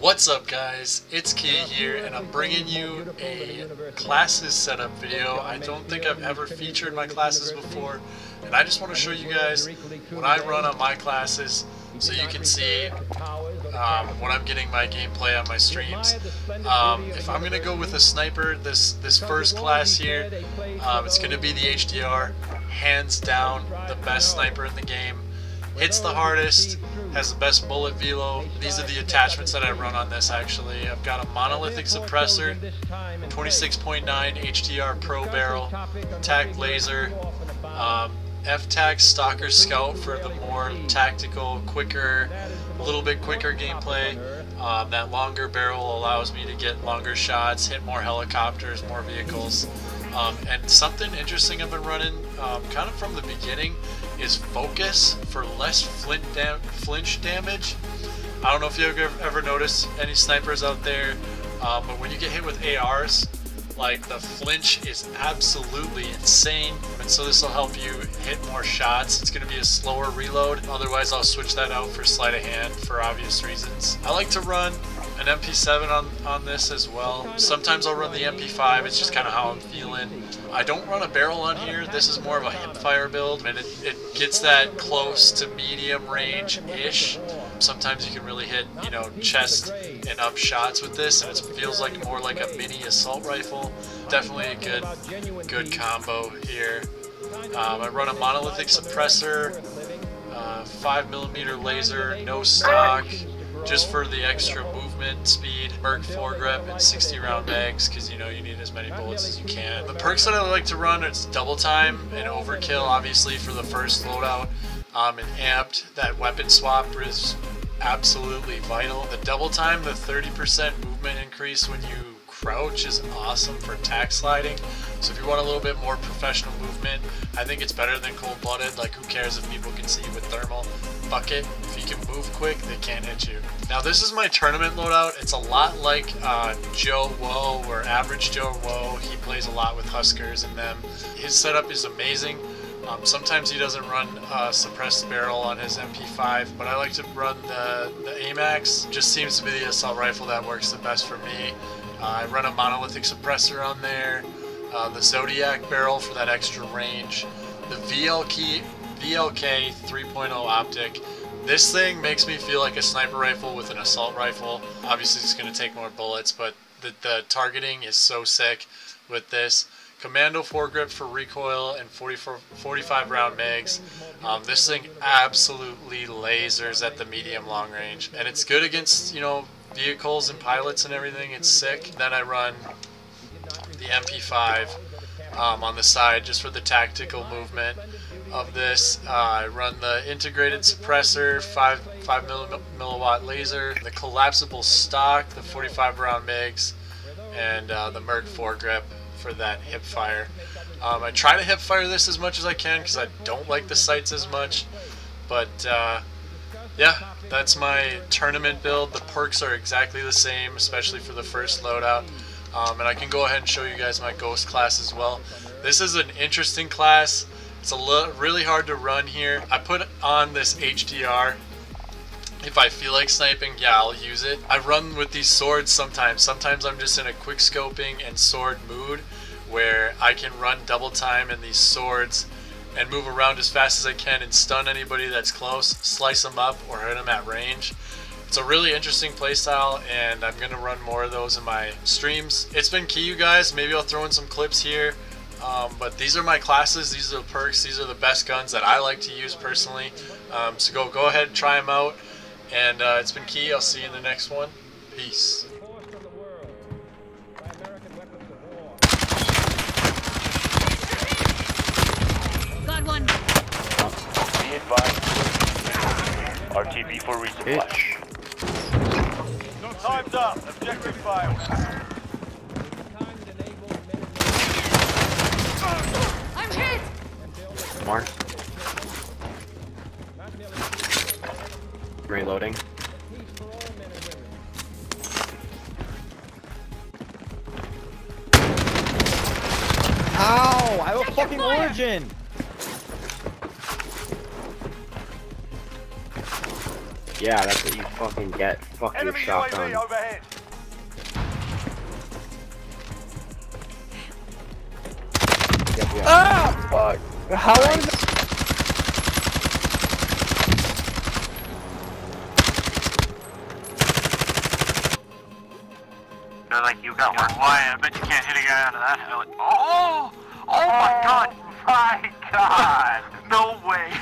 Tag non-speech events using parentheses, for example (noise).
What's up guys, it's Key here and I'm bringing you a classes setup video. I don't think I've ever featured my classes before and I just want to show you guys what I run on my classes so you can see um, when I'm getting my gameplay on my streams. Um, if I'm going to go with a sniper, this, this first class here, um, it's going to be the HDR, hands down the best sniper in the game. Hits the hardest, has the best bullet velo. These are the attachments that I run on this actually. I've got a monolithic suppressor, 26.9 HDR Pro barrel, TAC laser, um, F-TAC Stalker Scout for the more tactical, quicker, a little bit quicker gameplay. Um, that longer barrel allows me to get longer shots, hit more helicopters, more vehicles. Um, and something interesting I've been running um, kind of from the beginning is focus for less flint flinch damage. I don't know if you've ever noticed any snipers out there, um, but when you get hit with ARs, like the flinch is absolutely insane. And so this will help you hit more shots. It's going to be a slower reload. Otherwise I'll switch that out for sleight of hand for obvious reasons. I like to run an MP7 on, on this as well. Sometimes I'll run the MP5, it's just kind of how I'm feeling. I don't run a barrel on here, this is more of a hipfire build, and it, it gets that close to medium range-ish. Sometimes you can really hit, you know, chest and up shots with this, and it feels like more like a mini assault rifle. Definitely a good, good combo here. Um, I run a monolithic suppressor, uh, 5mm laser, no stock, just for the extra movement speed, Merc foregrip and 60 round mags because you know you need as many bullets as you can. The perks that I like to run it's double time and overkill obviously for the first loadout um, and amped. That weapon swap is absolutely vital. The double time, the 30% movement increase when you crouch is awesome for tack sliding. So if you want a little bit more professional movement, I think it's better than cold-blooded. Like who cares if people can see you with thermal? Bucket, if you can move quick, they can't hit you. Now this is my tournament loadout. It's a lot like uh, Joe Woe or average Joe Woe. He plays a lot with HusKerrs and them. His setup is amazing. Um, sometimes he doesn't run a suppressed barrel on his MP5, but I like to run the, the AMAX. Just seems to be the assault rifle that works the best for me. Uh, I run a monolithic suppressor on there, uh, the Zodiac barrel for that extra range, the VLK, VLK 3.0 optic. This thing makes me feel like a sniper rifle with an assault rifle. Obviously it's going to take more bullets, but the, the targeting is so sick with this. Commando foregrip for recoil and 44, 45 round mags. Um, this thing absolutely lasers at the medium long range, and it's good against you know vehicles and pilots and everything. It's sick. Then I run the MP5 um, on the side just for the tactical movement of this. Uh, I run the integrated suppressor, 5, 5 milliwatt laser, the collapsible stock, the 45 round MIGs, and uh, the Merc foregrip for that hip fire. Um, I try to hip fire this as much as I can because I don't like the sights as much, but uh, yeah, that's my tournament build. The perks are exactly the same, especially for the first loadout. Um, and I can go ahead and show you guys my ghost class as well. This is an interesting class. It's a really hard to run here. I put on this HDR. If I feel like sniping, yeah, I'll use it. I run with these swords sometimes. Sometimes I'm just in a quick scoping and sword mood where I can run double time in these swords and move around as fast as I can and stun anybody that's close, slice them up, or hit them at range. It's a really interesting playstyle, and I'm going to run more of those in my streams. It's been key, you guys. Maybe I'll throw in some clips here. Um, but these are my classes. These are the perks. These are the best guns that I like to use personally. Um, so go, go ahead and try them out. And uh, it's been key. I'll see you in the next one. Peace. Got one. Be advised. RTB for resupply. Bitch. Time's up. Objective failed. I'm hit. More. Reloading. Ow! I have a fucking origin! Yeah, that's what you fucking get. Fuck your Enemy shotgun. Overhead. Yep, yep. Ah! Fuck. How long is? They're like, you got one. Why? I bet you can't hit a guy out of that heli. Oh! Oh my god! My god! (laughs) No way!